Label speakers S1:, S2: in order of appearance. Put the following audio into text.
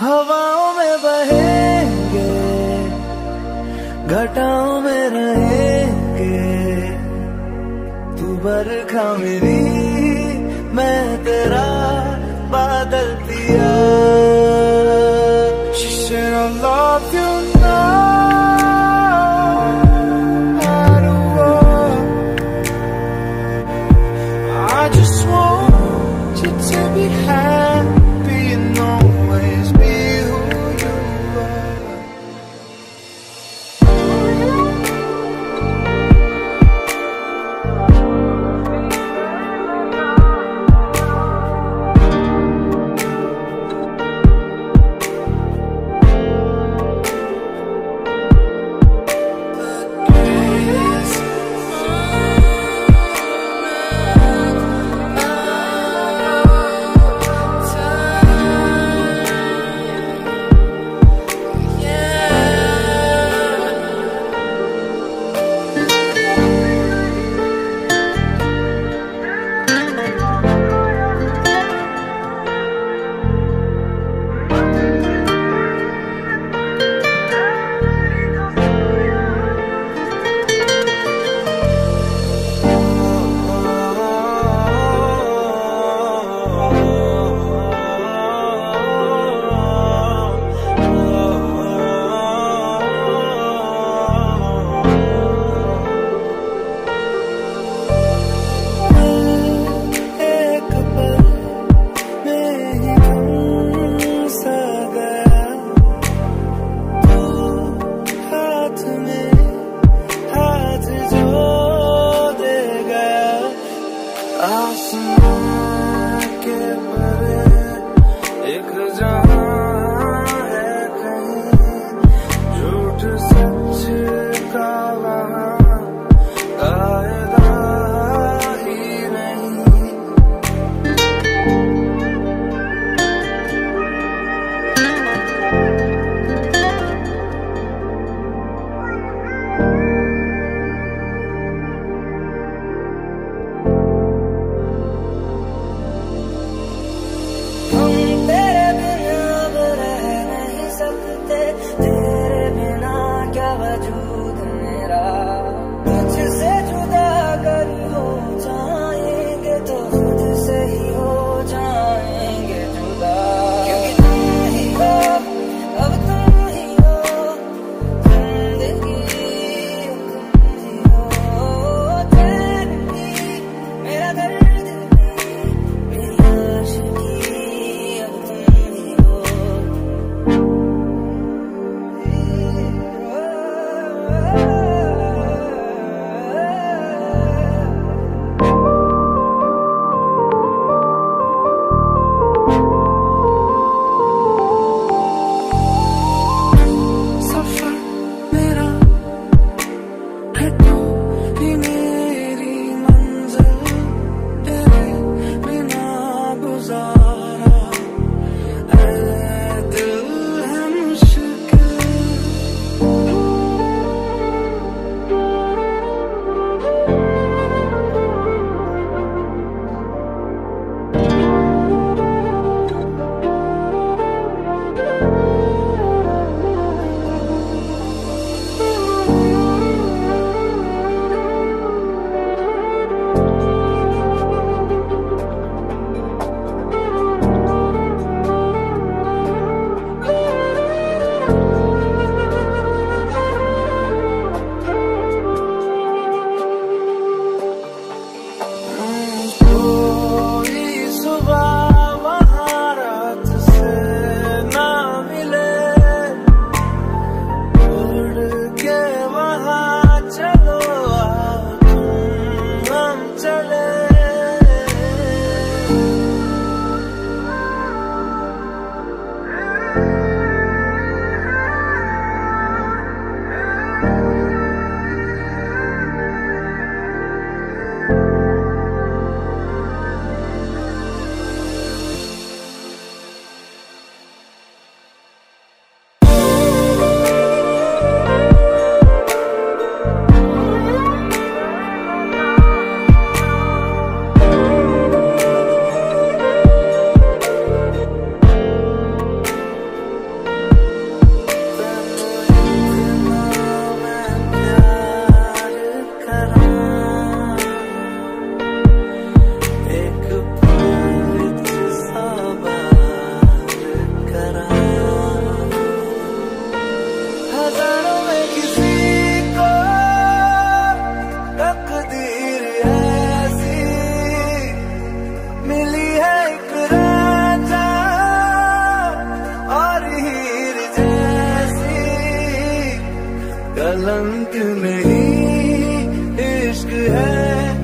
S1: हवाओं में बहेंगे, घटाओं में रहेंगे। तू बरखा मेरी, मैं तेरा बादल दिया love you कलंक नहीं इश्क है।